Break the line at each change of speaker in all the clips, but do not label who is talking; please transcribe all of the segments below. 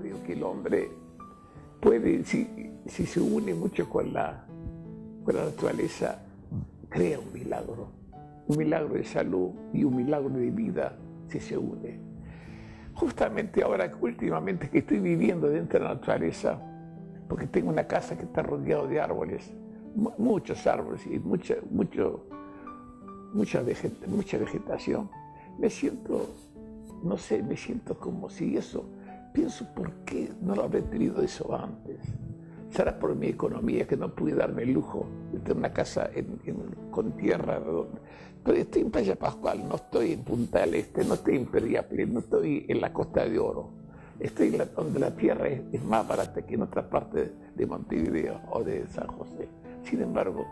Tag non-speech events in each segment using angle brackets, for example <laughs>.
Creo que el hombre puede, si, se une mucho con la, con la naturaleza, crea un milagro. Un milagro de salud y un milagro de vida si se une. Justamente ahora, últimamente que estoy viviendo dentro de la naturaleza, porque tengo una casa que está rodeada de árboles, mu- muchos árboles y mucha, mucho, mucha, mucha vegetación, me siento, no sé, me siento como si eso, pienso por qué no lo habré tenido eso antes. Será por mi economía que no pude darme el lujo de tener una casa en- en- con tierra. Pero estoy en Playa Pascual, no estoy en Punta del Este, no estoy en Periápolis, no estoy en la Costa de Oro. Estoy la- donde la tierra es, es más barata que en otras partes de Montevideo o de San José. Sin embargo,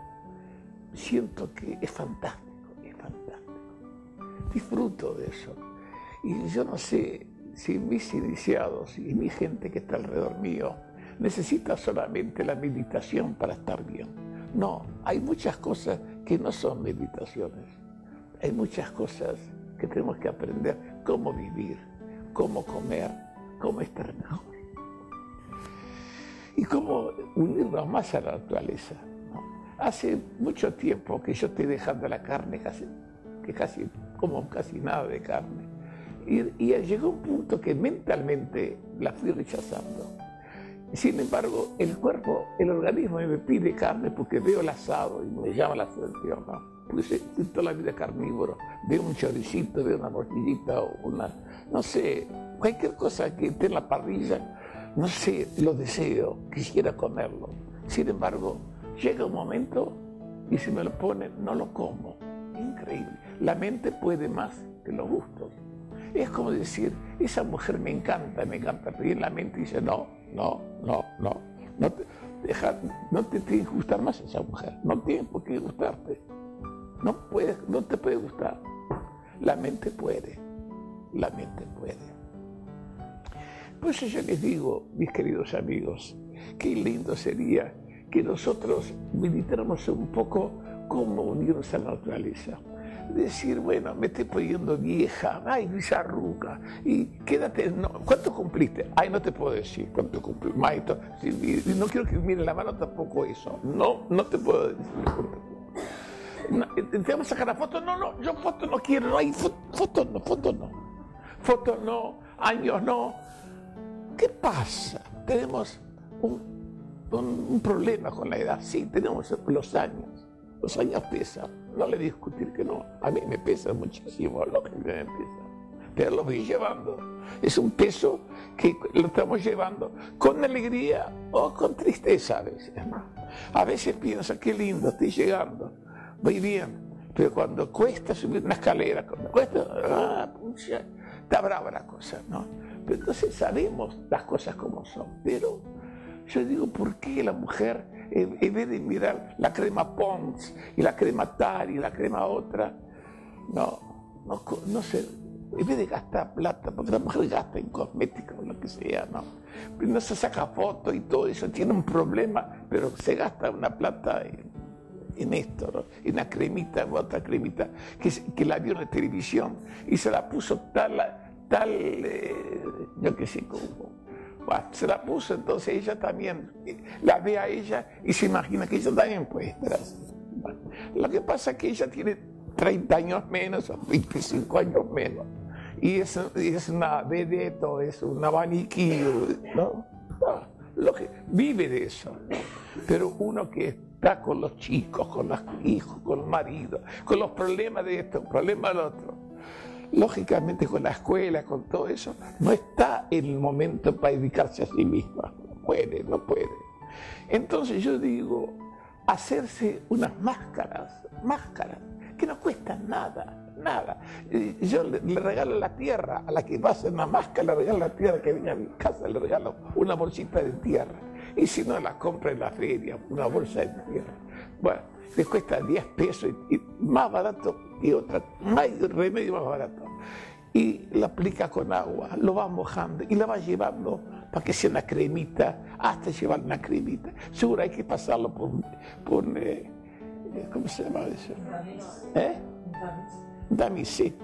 siento que es fantástico. Disfruto de eso. Y yo no sé si mis iniciados y mi gente que está alrededor mío necesita solamente la meditación para estar bien. No, hay muchas cosas que no son meditaciones. Hay muchas cosas que tenemos que aprender cómo vivir, cómo comer, cómo estar mejor. Y cómo unirnos más a la naturaleza. Hace mucho tiempo que yo estoy dejando la carne, casi, que casi como casi nada de carne. Y, y llegó un punto que mentalmente la fui rechazando. Sin embargo, el cuerpo, el organismo me pide carne porque veo el asado y me llama la atención. ¿no? Porque soy soy toda la vida carnívoro. Veo un choricito, veo una morcillita o una, no sé, cualquier cosa que esté en la parrilla, no sé, lo deseo, quisiera comerlo. Sin embargo, llega un momento y si me lo ponen, no lo como. Increíble. La mente puede más que los gustos. Es como decir, esa mujer me encanta, me encanta, pero en la mente dice, no, no, no, no, no te, deja- no te tiene que gustar más esa mujer, no tiene por qué gustarte, no, puede, no te puede gustar. La mente puede, la mente puede. Por eso yo les digo, mis queridos amigos, qué lindo sería que nosotros meditáramos un poco cómo unirnos a la naturaleza. Decir, bueno, me estoy poniendo vieja, ay, mis arrugas, y quédate, ¿cuánto cumpliste? Ay, no te puedo decir cuánto cumplí, maestro, no quiero que mire la mano tampoco eso, no, no te puedo decir. No, ¿Te te vamos a sacar la foto? No, no, yo foto no quiero, no hay foto, foto no, foto no. Fotos no, años no. ¿Qué pasa? Tenemos un- un problema con la edad. Sí, tenemos los años. Los años pesan. No le discutir que no. A mí me pesa muchísimo, que me pesa. Pero lo voy llevando. Es un peso que lo estamos llevando con alegría o con tristeza a veces. A veces pienso, qué lindo, estoy llegando. Voy bien. Pero cuando cuesta subir una escalera, cuando cuesta, ah, pucha, está brava la cosa, ¿no? Pero entonces sabemos las cosas como son. Pero yo digo, ¿por qué la mujer, en, vez de mirar la crema Pons y la crema tal y la crema otra, no, no, no se, en vez de gastar plata, porque la mujer gasta en cosméticos, lo que sea, ¿no? Pero no se saca foto y todo eso, tiene un problema, pero se gasta una plata en, en esto, en una cremita, en otra cremita, que la vio en la televisión y se la puso tal, tal eh, yo qué sé, como, se la puso, entonces ella también la ve a ella y se imagina que ella también puede estar lo que pasa es que ella tiene 30 años menos o 25 años menos. Y es, es una vedeto, es un abaniquillo, ¿no? Lo que, vive de eso. Pero uno que está con los chicos, con los hijos, con el marido, con los problemas de esto, problemas del otro, lógicamente con la escuela, con todo eso, no está en el momento para dedicarse a sí misma. No puede, no puede. Entonces yo digo, hacerse unas máscaras, máscaras, que no cuestan nada, nada. Yo le, regalo la tierra, a la que va a hacer una máscara, le regalo la tierra que viene a mi casa, le regalo una bolsita de tierra. Y si no, la compra en la feria, una bolsa de tierra. Bueno, le cuesta 10 pesos y, y más barato que otra, no hay remedio más barato. Y la aplica con agua, lo va mojando y la va llevando para que sea una cremita, hasta llevar una cremita. Seguro hay que pasarlo por, por, eh, ¿cómo se llama eso? ¿Eh? Damis, sí.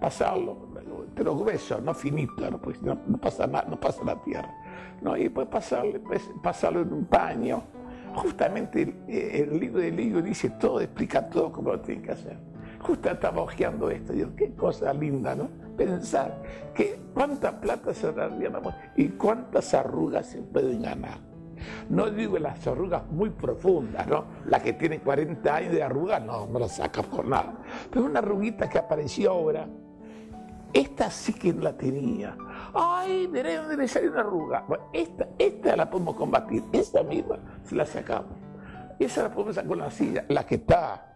Pasarlo, pero grueso, no finito, no, pues, no, pasa nada, no pasa la tierra. ¿no? Y después pasarle, pues, pasarlo en un paño. Justamente el, libro de Ligo dice todo, explica todo cómo lo tiene que hacer. Justo estaba ojeando esto, digo, qué cosa linda, ¿no? Pensar que cuánta plata se ganamos y cuántas arrugas se pueden ganar. No digo las arrugas muy profundas, ¿no? La que tiene 40 años de arrugas, no, no la saca por nada. Pero una arruguita que apareció ahora, esta sí que la tenía. Ay, de debe salir una arruga. Bueno, esta, esta la podemos combatir, esta misma se la sacamos. Esa la podemos sacar con la silla, la que está,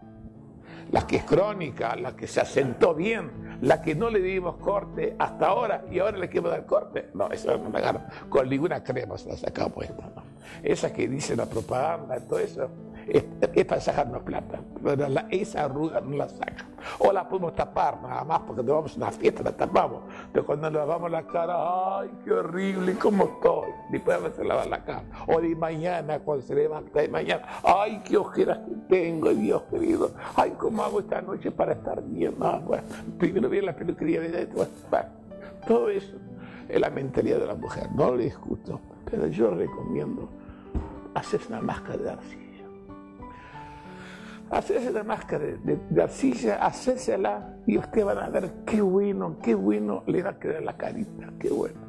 la que es crónica, la que se asentó bien, la que no le dimos corte hasta ahora y ahora le queremos dar corte. No, esa no la agarro. Con ninguna crema se la sacamos esta. ¿no? Esa que dice la propaganda, todo eso es, para sacarnos plata. Pero esa arruga no la saca. O la podemos tapar nada más porque nos vamos a una fiesta, la tapamos. Pero cuando nos lavamos la cara, ¡ay, qué horrible! ¿Cómo estoy? Ni podemos lavar la cara. O de mañana, cuando se levanta de mañana, ¡ay, qué ojeras que tengo, Dios querido! ¡Ay, cómo hago esta noche para estar bien! Ah, bueno, primero vi la peluquería de bueno, todo eso es la mentalidad de la mujer. No le discuto, pero yo recomiendo hacerse una máscara de arcilla hacerse la máscara de, arcilla, hacérsela y ustedes van a ver qué bueno, qué bueno le va a quedar la carita, qué bueno.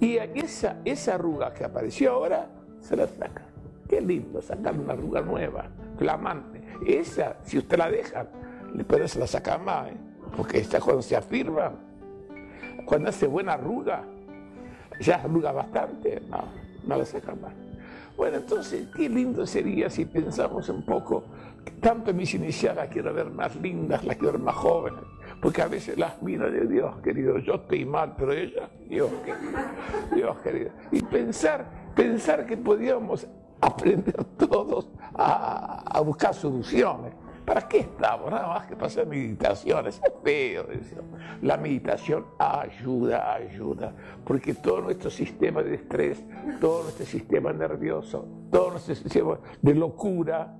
Y esa, esa arruga que apareció ahora, se la saca. Qué lindo sacar una arruga nueva, flamante. Esa, si usted la deja, puede se la saca más, ¿eh? porque esta cuando se afirma, cuando hace buena arruga, ya arruga bastante, no, no la saca más. Bueno, entonces, qué lindo sería si pensamos un poco, tanto mis iniciales las quiero ver más lindas, las quiero ver más jóvenes, porque a veces las miro de Dios querido, yo estoy mal, pero ella, Dios querido, Dios querido. Y pensar, pensar que podíamos aprender <laughs> todos a buscar soluciones. ¿Para qué estamos? Nada más que para hacer meditaciones. Es feo. La meditación ayuda, ayuda, porque todo nuestro sistema de estrés, todo nuestro sistema nervioso, todo nuestro sistema de locura,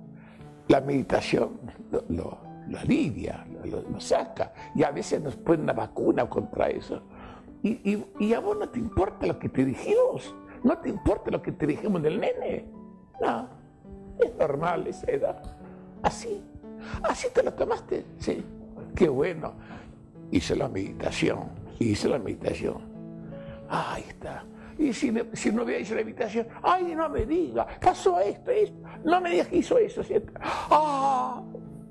la meditación lo, alivia, lo, saca. Y a veces nos pone una vacuna contra eso. Y, y, a vos no te importa lo que te dijimos, no te importa lo que te dijimos del nene. No, es normal esa edad. Así. Así te lo tomaste. Sí, qué bueno. Hice la meditación, hice la meditación. Ahí está. Y si, no hubiera hecho la meditación, ay, no me diga, pasó esto, esto. No me digas que hizo eso, ¿cierto? Ah,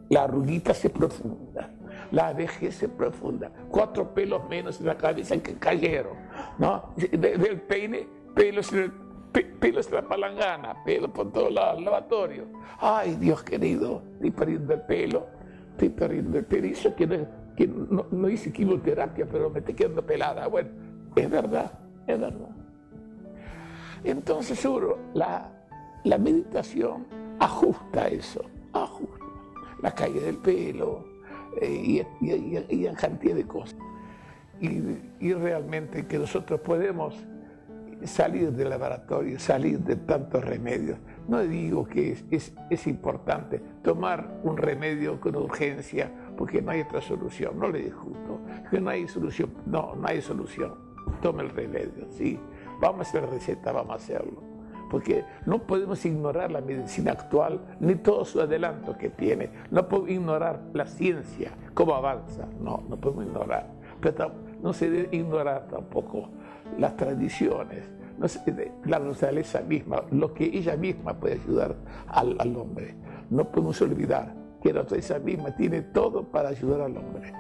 la arruguita se profunda, la vejez se profunda. Cuatro pelos menos en la cabeza que cayeron, ¿no? Del peine, pelos en el pelos en la palangana, pelo por todo lado, el lavatorio. Ay, Dios querido, estoy perdiendo el pelo, estoy perdiendo el pelo. Eso que, no, no, hice quimioterapia, pero me estoy quedando pelada. Bueno, es verdad, es verdad. Entonces, seguro, la, la meditación ajusta eso, ajusta la caída del pelo eh, y, y, en cantidad de cosas. Y, y realmente que nosotros podemos salir del laboratorio, salir de tantos remedios. No digo que es, es, importante tomar un remedio con urgencia porque no hay otra solución, no le discuto, que no hay solución, no, no hay solución. Tome el remedio, sí. Vamos a hacer receta, vamos a hacerlo. Porque no podemos ignorar la medicina actual ni todo su adelanto que tiene. No podemos ignorar la ciencia, cómo avanza. No, no podemos ignorar. Pero no se debe ignorar tampoco las tradiciones, la naturaleza misma, lo que ella misma puede ayudar al, hombre. No podemos olvidar que la naturaleza misma tiene todo para ayudar al hombre.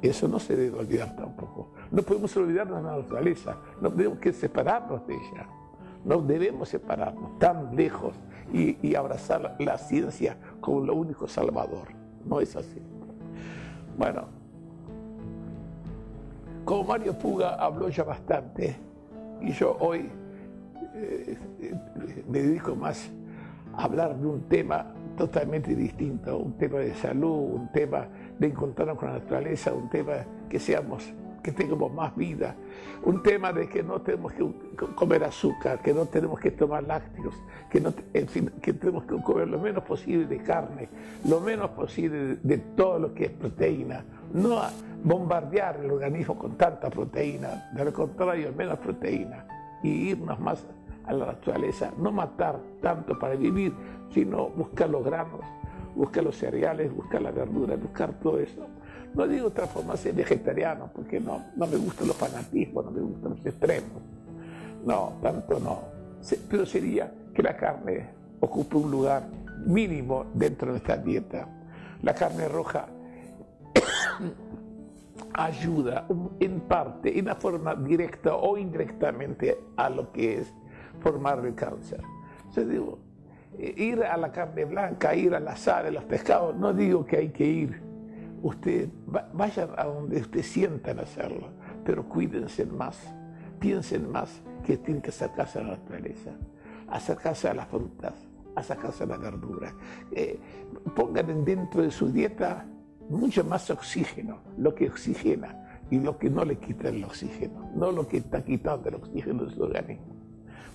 Eso no se debe olvidar tampoco. No podemos olvidar de la naturaleza, no tenemos que separarnos de ella. No debemos separarnos tan lejos y, y abrazar la ciencia como lo único salvador. No es así. Bueno, como Mario Puga habló ya bastante, y yo hoy eh, me dedico más a hablar de un tema totalmente distinto, un tema de salud, un tema de encontrarnos con la naturaleza, un tema que seamos que tengamos más vida, un tema de que no tenemos que comer azúcar, que no tenemos que tomar lácteos, que, no, en fin, que tenemos que comer lo menos posible de carne, lo menos posible de, todo lo que es proteína, no bombardear el organismo con tanta proteína, de contrario, menos proteína, y irnos más a la naturaleza, no matar tanto para vivir, sino buscar los granos, buscar los cereales, buscar la verdura, buscar todo eso no digo transformarse vegetariano, porque no, no me gustan los fanatismos, no me gustan los extremos. No, tanto no. Pero sería que la carne ocupe un lugar mínimo dentro de nuestra dieta. La carne roja <coughs> ayuda en parte, en una forma directa o indirectamente a lo que es formar el cáncer. Yo digo, eh, ir a la carne blanca, ir a la sal, a los pescados, no digo que hay que ir usted vaya a donde usted sientan hacerlo, pero cuídense más, piensen más que tienen que acercarse a la naturaleza, acercarse a las frutas, acercarse a la verdura. Eh, pongan dentro de su dieta mucho más oxígeno, lo que oxigena y lo que no le quita el oxígeno, no lo que está quitando el oxígeno de su organismo.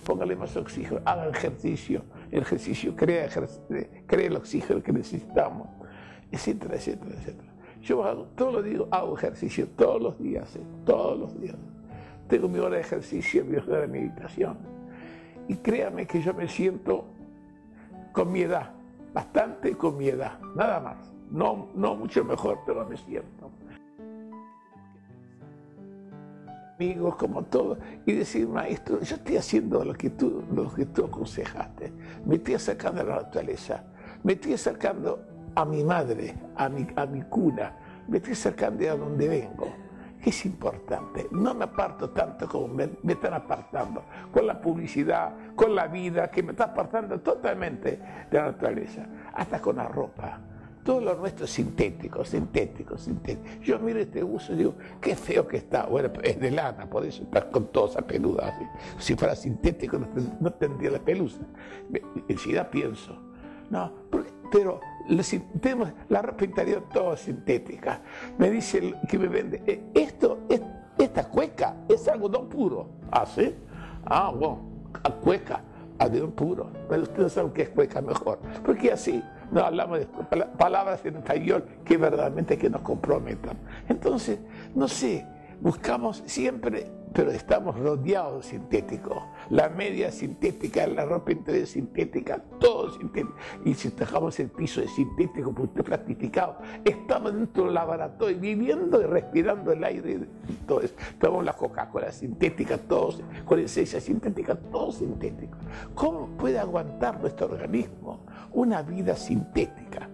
Póngale más oxígeno, hagan ejercicio, ejercicio crea, crea el oxígeno que necesitamos, etcétera, etcétera, etcétera. Yo hago, todo lo digo, hago ejercicio todos los días, ¿eh? todos los días. Tengo mi hora de ejercicio, mi hora de meditación. Y créame que yo me siento con mi edad, bastante con mi edad, nada más. No, no mucho mejor, pero me siento. Amigos, como todo, y decir, maestro, yo estoy haciendo lo que tú, lo que tú aconsejaste. Me estoy acercando a la naturaleza, me estoy acercando a mi madre, a mi, a mi cuna, me estoy acercando a donde vengo. Es importante, no me aparto tanto como me, están apartando con la publicidad, con la vida, que me está apartando totalmente de la naturaleza, hasta con la ropa. Todo lo nuestro es sintético, sintético, sintético. Yo miro este uso y digo, qué feo que está. Bueno, es de lana, por eso está con toda esa peluda. Si fuera sintético no, tendría la pelusa. Enseguida pienso, no, pero tenemos la interior toda sintética. Me dice el que me vende, eh, esto, esta cueca es algodón puro. ¿Ah, sí? Ah, bueno, cueca, algodón puro. Pero ustedes saben qué es cueca mejor. Porque así no hablamos de palabras en español que verdaderamente que nos comprometan. Entonces, no sé, buscamos siempre pero estamos rodeados de sintéticos. La media sintética, la ropa interior sintética, todo sintético. Y si dejamos el piso de sintético, pues plastificado, estamos dentro del laboratorio viviendo y respirando el aire. Todo eso. Tomamos la Coca-Cola sintética, todos, con esencia sintética, todo sintético. ¿Cómo puede aguantar nuestro organismo una vida sintética?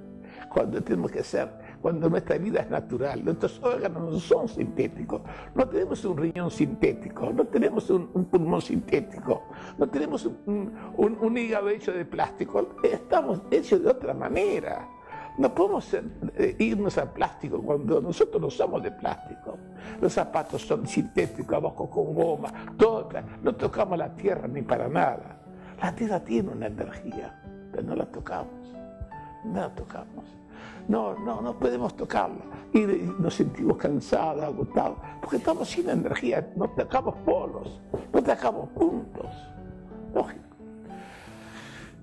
Cuando tenemos que ser cuando nuestra vida es natural. Nuestros órganos no son sintéticos. No tenemos un riñón sintético, no tenemos un, pulmón sintético, no tenemos un, hígado hecho de plástico. Estamos hechos de otra manera. No podemos eh, irnos al plástico cuando nosotros no somos de plástico. Los zapatos son sintéticos, abajo con goma, todo, no tocamos la tierra ni para nada. La tierra tiene una energía, pero no la tocamos. No la tocamos. No, no, no podemos tocarlo. Y nos sentimos cansados, agotados, porque estamos sin energía, no tocamos polos, no tocamos puntos. Lógico.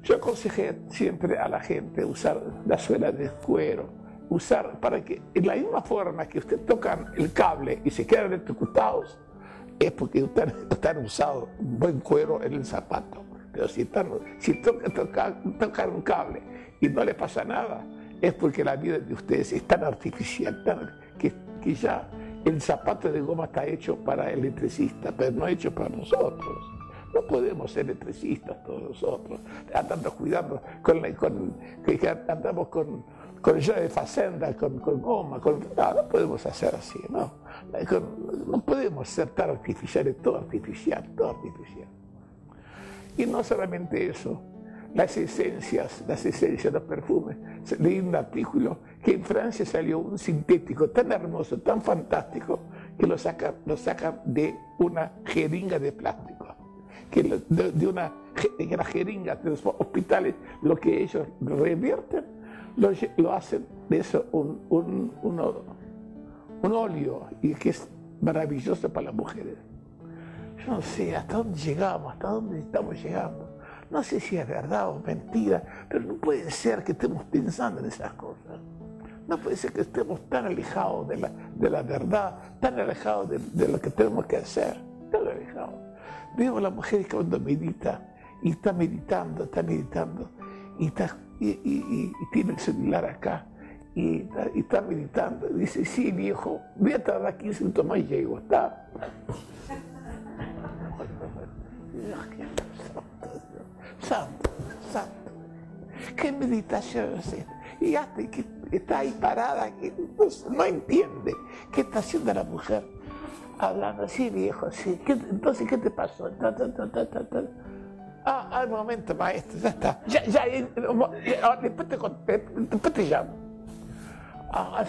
Yo aconsejé siempre a la gente usar la suela de cuero, usar para que, en la misma forma que usted tocan el cable y se quedan electrocutados, es porque están, están usado un buen cuero en el zapato. Pero si, están, si tocan, tocan un cable y no le pasa nada, es porque la vida de ustedes es tan artificial, que, que ya el zapato de goma está hecho para el electricista, pero no hecho para nosotros. No podemos ser electricistas todos nosotros, andando cuidando, con, con, que andamos con, con llave de facenda, con, con goma, con, no, no podemos hacer así, ¿no? no podemos ser tan artificiales, todo artificial, todo artificial. Y no solamente eso, las esencias, las esencias, los perfumes. Leí un artículo que en Francia salió un sintético tan hermoso, tan fantástico, que lo sacan lo saca de una jeringa de plástico. Que de, una, de las jeringas de los hospitales, lo que ellos revierten, lo, hacen de eso un, un, un, óleo y que es maravilloso para las mujeres. Yo no sé hasta dónde llegamos, hasta dónde estamos llegando. No sé si es verdad o mentira, pero no puede ser que estemos pensando en esas cosas. No puede ser que estemos tan alejados de la, de la verdad, tan alejados de, lo que tenemos que hacer, tan alejados. Veo a la mujer cuando medita, y está meditando, está meditando, y, está, y, tiene el celular acá, y está, meditando, y dice, sí, viejo, voy a tardar 15 minutos más y llego, está. <laughs> Santo, santo. ¿Qué meditación es esta? Y hasta que está ahí parada, que no, entiende qué está haciendo la mujer. Hablando así, viejo, sí. entonces, ¿qué te pasó? ah, al momento, maestro, ya está. Ya, ya, ah, después, te, después te llamo. Ah,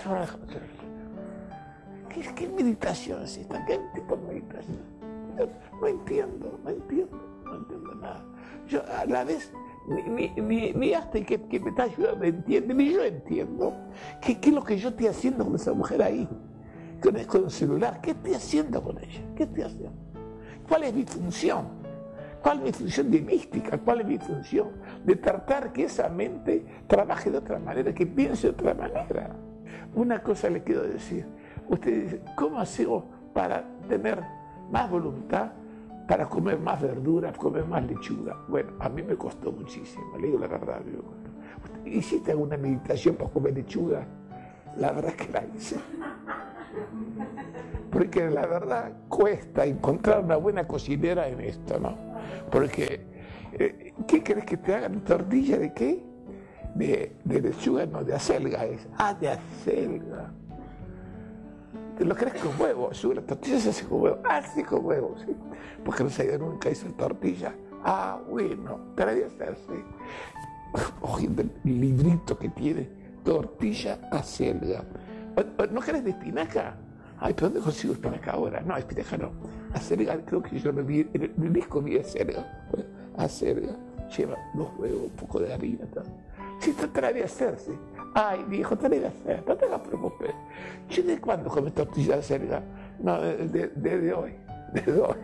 ¿Qué, ¿Qué meditación es esta? ¿Qué tipo de meditación? No entiendo, no entiendo, no entiendo nada. Yo a la vez ni, ni, ni hasta que, que, me está ayudando entiende, ni yo entiendo qué, qué es lo que yo estoy haciendo con esa mujer ahí, con con el celular, qué estoy haciendo con ella, qué estoy haciendo, cuál es mi función, cuál es mi función de mística, cuál es mi función de tratar que esa mente trabaje de otra manera, que piense de otra manera. Una cosa le quiero decir, usted dice, ¿cómo hacemos para tener más voluntad? Para comer más verduras, comer más lechuga. Bueno, a mí me costó muchísimo, le digo la verdad. ¿Hiciste alguna meditación para comer lechuga? La verdad es que la hice. Porque la verdad cuesta encontrar una buena cocinera en esto, ¿no? Porque, eh, ¿qué querés que te hagan? ¿Tortilla de qué? De, de lechuga, no, de acelga es. Ah, de acelga lo crees con huevo, sube la tortilla se hace con huevo, así con huevo, sí. Porque no se nunca hizo tortilla. Ah, bueno, debería hacerse. Ojiendo el librito que tiene, tortilla acelga. ¿No querés de espinaca? Ay, ¿pero dónde consigo espinaca ahora? No, espinaca no. Acelga, creo que yo lo vi, en el disco vi acelga. Acelga, lleva dos huevos, un poco de harina, tal. Sí, tratará de hacerse. Ay, viejo, te de hacer, no te preocupes. ¿Yo de cuándo comes tortilla de selga? No, desde de, de, hoy, desde hoy.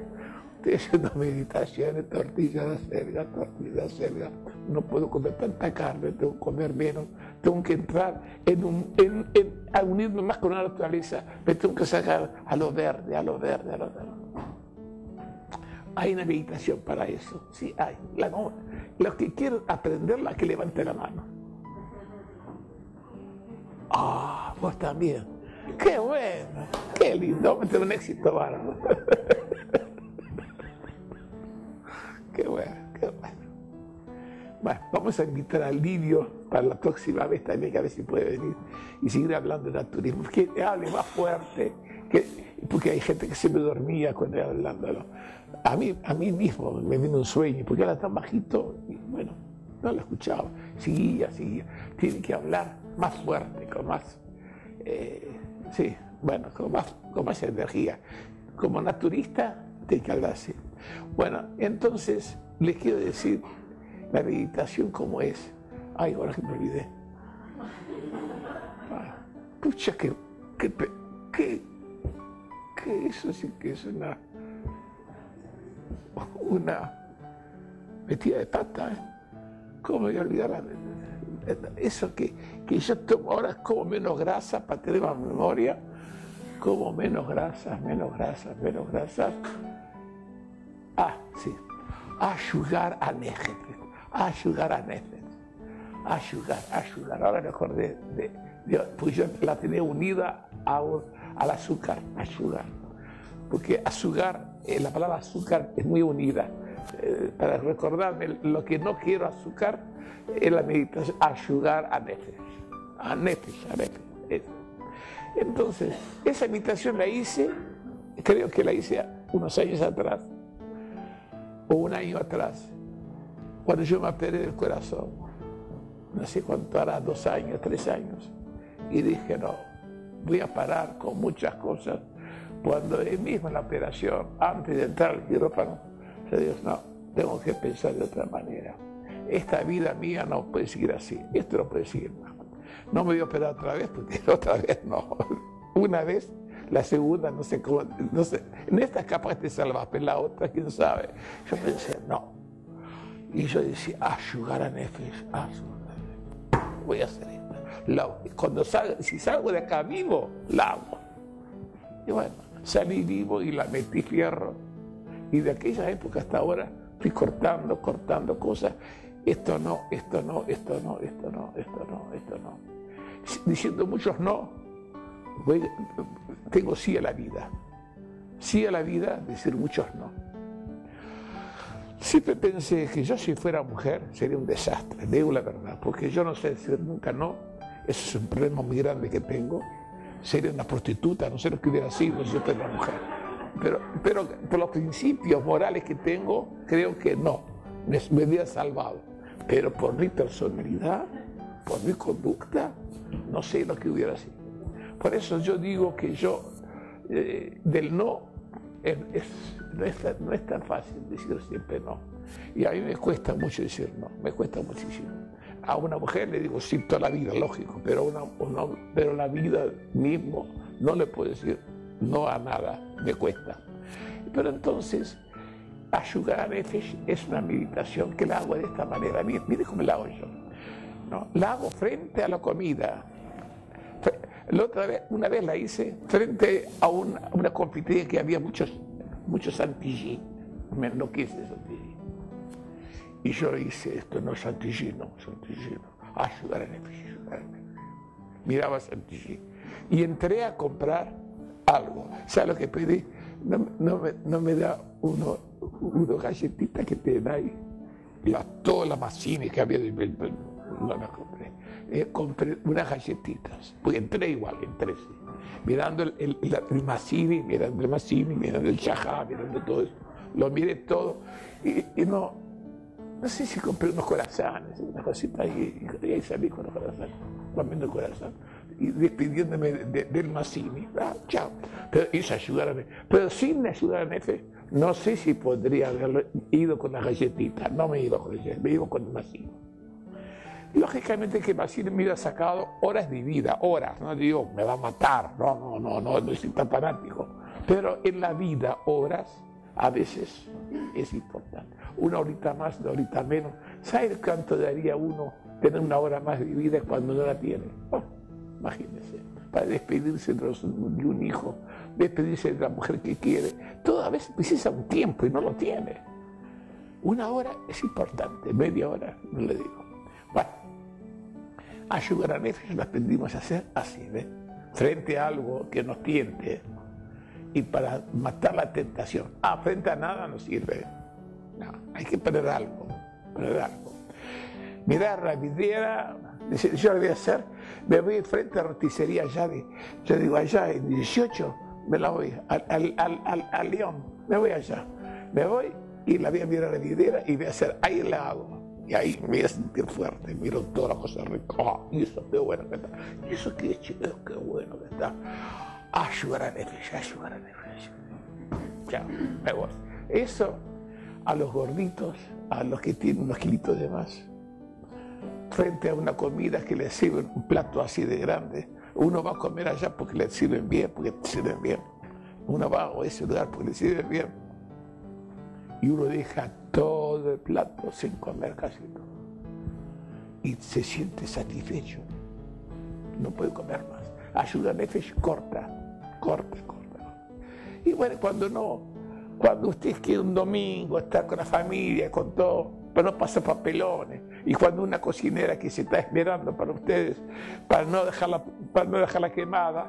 Estoy haciendo meditaciones, tortilla de selga, tortilla de selga. No puedo comer tanta carne, tengo que comer menos. Tengo que entrar en un, en, en, a unirme más con la naturaleza. Me tengo que sacar a lo verde, a lo verde, a lo verde. Hay una meditación para eso, sí hay. La, los que quieren aprenderla, que levante la mano. Vos también. Qué bueno, qué lindo, tener un éxito bárbaro. <laughs> qué bueno, qué bueno. Bueno, vamos a invitar a Lidio para la próxima vez también, que a ver si puede venir y seguir hablando de naturismo. Que hable más fuerte, porque hay gente que se me dormía cuando era hablándolo. A mí, a mí mismo me vino un sueño, porque era tan bajito, y bueno, no lo escuchaba. Seguía, seguía. Tiene que hablar más fuerte, con más, eh, sí, bueno, con más, con más energía. Como naturista, hablar así. Bueno, entonces les quiero decir la meditación como es. Ay, ahora que me olvidé. Pucha, que, que, que, que eso sí que es una, una metida de pata, ¿eh? ¿Cómo voy a olvidar eso que, que yo tomo ahora como menos grasa para tener más memoria? Como menos grasas, menos grasas, menos grasas. Ah, sí. Ayudar a Nejet. Ayudar a Nejet. Ayudar, ayudar. Ahora me acordé de, pues yo la tenía unida al azúcar, ayudar. Porque azúcar, eh, la palabra azúcar es muy unida eh, para recordarme lo que no quiero azúcar, es la meditación, ayudar a Nefesh, a Nefesh, a Nefesh. Entonces, esa meditación la hice, creo que la hice unos años atrás, o un año atrás, cuando yo me operé del corazón, no sé cuánto hará, dos años, tres años, y dije, no, voy a parar con muchas cosas, cuando mismo en la operación, antes de entrar al quirófano, Dios, no, tengo que pensar de otra manera. Esta vida mía no puede seguir así, esto no puede seguir más. No me voy a operar otra vez porque <laughs> otra vez no. Una vez la segunda no sé cómo, no sé, en esta capaz te salvas, pero la otra, quién sabe. Yo pensé, no. Y yo decía, ayudar a Nefesh, voy a hacer esto. cuando salgo, si salgo de acá vivo, la hago. Y bueno, salí vivo y la metí fierro. Y de aquella época hasta ahora fui cortando, cortando cosas. Esto no, esto no, esto no, esto no, esto no, esto no. Diciendo muchos no, tengo sí a la vida. Sí a la vida, decir muchos no. Siempre pensé que yo si fuera mujer sería un desastre, digo la verdad, porque yo no sé decir nunca no, eso es un problema muy grande que tengo. Sería una prostituta, no sé lo que hubiera sido si yo fuera mujer. Pero, por los principios morales que tengo, creo que no, me, me hubiera salvado. Pero por mi personalidad, por mi conducta, no sé lo que hubiera sido. Por eso yo digo que yo eh, del no no, es, tan fácil decir siempre no. Y a mí me cuesta mucho decir no, me cuesta muchísimo. A una mujer le digo sí toda la vida, lógico, pero, una, pero la vida mismo no le puedo decir no a nada, me cuesta. Pero entonces, ayudar a Nefesh es una meditación que la hago de esta manera. Mire, cómo la hago yo. ¿no? La hago frente a la comida, la otra vez, una vez la hice frente a una, una que había muchos, muchos Me enloquece Santilly. Y yo hice esto, no Santilly, no, no. Ayudar en el Miraba Santilly. Y entré a comprar algo. ¿Sabes lo que pedí? No, no me, da uno, uno galletita que te da ahí. La, toda la macine que había. No la compré eh, compré unas galletitas, porque entré igual, entré, sí. mirando el, el, el, Massini, mirando el Massini, mirando el Chajá, mirando todo eso. Lo miré todo y, no, no sé si compré unos corazones, una cosita y, y, ahí salí con los corazones, comiendo corazón y despidiéndome del Massini. Ah, chao. Pero eso ayudar a Pero sin ayudar a Nefe, no sé si podría haber ido con las galletitas. No me he ido con ellas, me he ido con el Massini. Lógicamente que Basile me hubiera sacado horas de vida, horas, no digo, me va a matar, no, no, no, no, no soy tan fanático, pero en la vida horas a veces es importante. Una horita más, una horita menos. ¿Sabe cuánto daría uno tener una hora más de vida cuando no la tiene? Oh, imagínense, para despedirse de, un hijo, despedirse de la mujer que quiere, toda vez precisa un tiempo y no lo tiene. Una hora es importante, media hora, no le digo. Bueno, a Nefesh lo aprendimos a hacer así, ¿ves? Frente a algo que nos tiente y para matar la tentación. Ah, frente a nada no sirve. No, hay que poner algo, poner algo. Mirar la vidriera, yo lo voy a hacer, me voy frente a la roticería allá, yo digo allá en 18, me la voy al, al, al, León, me voy allá, me voy y la voy a mirar la vidriera y voy a hacer, ahí la hago y ahí me voy a sentir fuerte, miro todas las cosas ricas, oh, y eso qué bueno que está, y eso qué chido, qué bueno que está. Ayudar a Nefesh, ayudar a Nefesh. Ya, me voy. Eso a los gorditos, a los que tienen unos kilitos de más, frente a una comida que les sirven un plato así de grande, uno va a comer allá porque le sirven bien, porque te sirven bien. Uno va a ese lugar porque le sirven bien. Y uno deja todo el plato sin comer casi todo. Y se siente satisfecho. No puede comer más. Ayuda Nefesh corta, corta, corta. Y bueno, cuando no, cuando usted quiere un domingo estar con la familia, con todo, pero no pasa papelones. Y cuando una cocinera que se está esperando para ustedes, para no dejarla, para no dejarla quemada,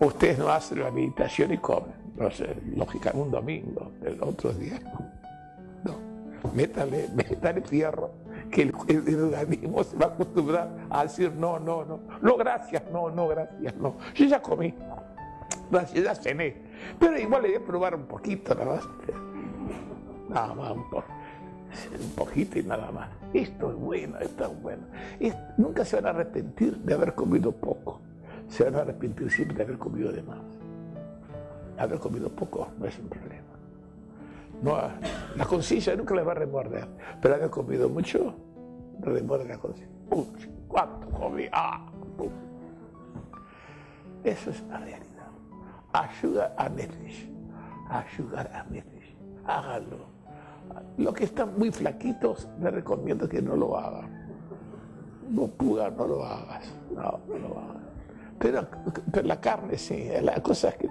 ustedes no hacen la meditación y comen. No sé, lógica, un domingo, el otro día <laughs> métale, métale fierro, que el, organismo se va a acostumbrar a decir no, no, no, no, gracias, no, no, gracias, no. Yo ya comí, gracias, ya cené, pero igual le voy a probar un poquito nada más. Nada más, un, un poquito y nada más. Esto es bueno, esto es bueno. nunca se van a arrepentir de haber comido poco, se van a arrepentir siempre de haber comido de más. Haber comido poco no es un problema. No, la conciencia nunca le va a remorder, pero haber comido mucho, remorde la conciencia. ¿Cuánto comí? Ah, Eso es la realidad. ayuda a Nefesh. Ayudar a Nefesh. Hágalo. Los que están muy flaquitos, les recomiendo que no lo hagan. No puga, no lo hagas. No, no lo hagas. Pero, pero la carne sí, la cosa es que.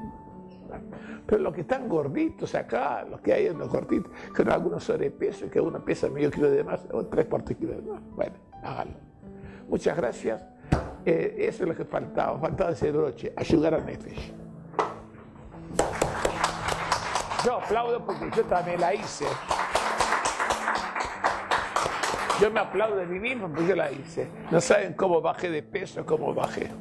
Pero los que están gorditos acá, los que hay en los gorditos, que no algunos sobrepeso, que uno pesa medio kilo de más o tres cuartos kilos de más. Bueno, hágalo. Muchas gracias. Eh, eso es lo que faltaba, faltaba ese broche, ayudar a Nefesh. Yo aplaudo porque yo también la hice. Yo me aplaudo de mí mismo porque yo la hice. No saben cómo bajé de peso, cómo bajé.